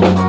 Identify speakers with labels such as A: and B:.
A: thank you.